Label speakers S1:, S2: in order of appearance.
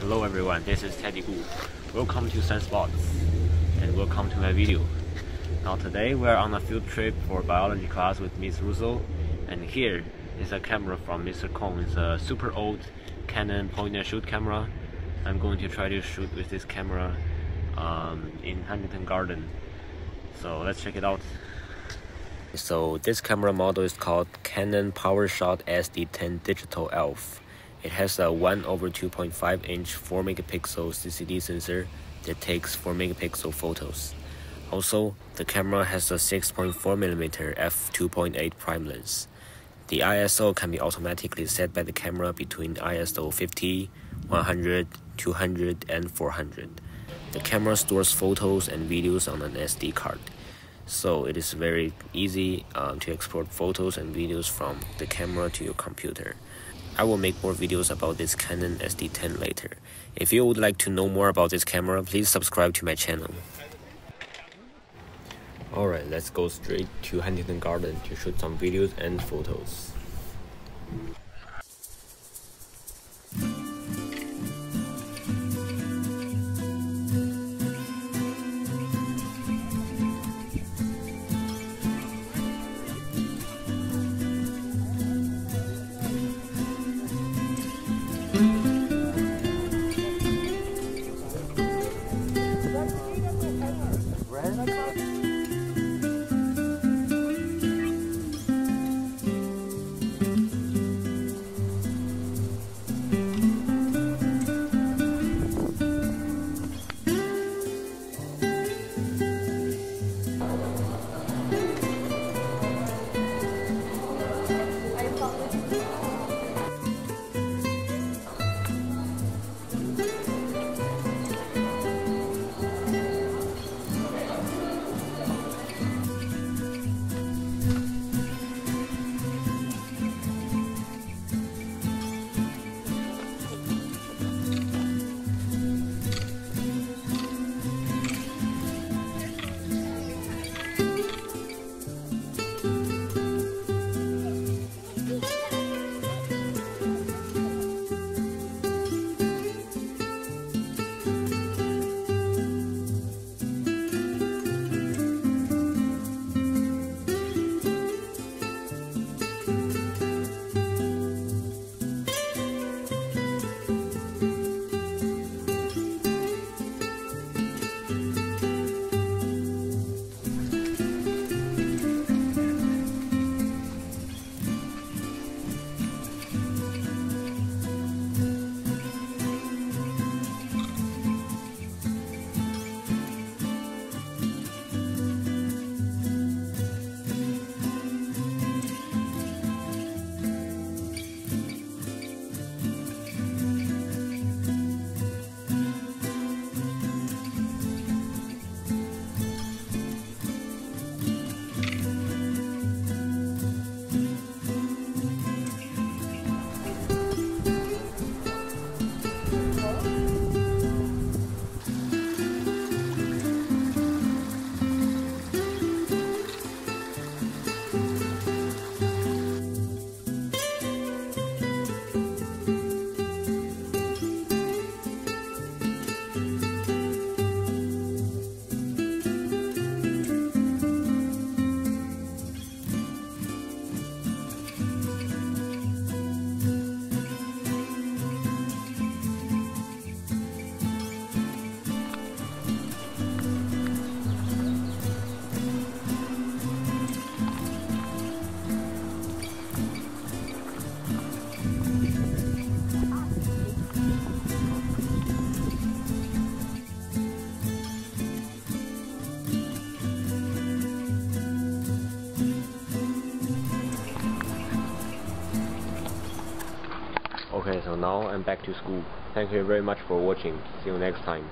S1: Hello everyone, this is Teddy Gu. Welcome to Sunspots and welcome to my video. Now today we are on a field trip for biology class with Miss Russo and here is a camera from Mr. Kong. It's a super old Canon point and shoot camera. I'm going to try to shoot with this camera um, in Huntington Garden. So let's check it out. So this camera model is called Canon PowerShot SD10 Digital ELPH. It has a 1 over 2.5 inch 4 megapixel CCD sensor that takes 4 megapixel photos. Also, the camera has a 6.4mm f2.8 prime lens. The ISO can be automatically set by the camera between ISO 50, 100, 200, and 400. The camera stores photos and videos on an SD card, so it is very easy um, to export photos and videos from the camera to your computer. I will make more videos about this Canon SD10 later. If you would like to know more about this camera, please subscribe to my channel. Alright, let's go straight to Huntington Garden to shoot some videos and photos. Red? Okay, so now I'm back to school. Thank you very much for watching. See you next time.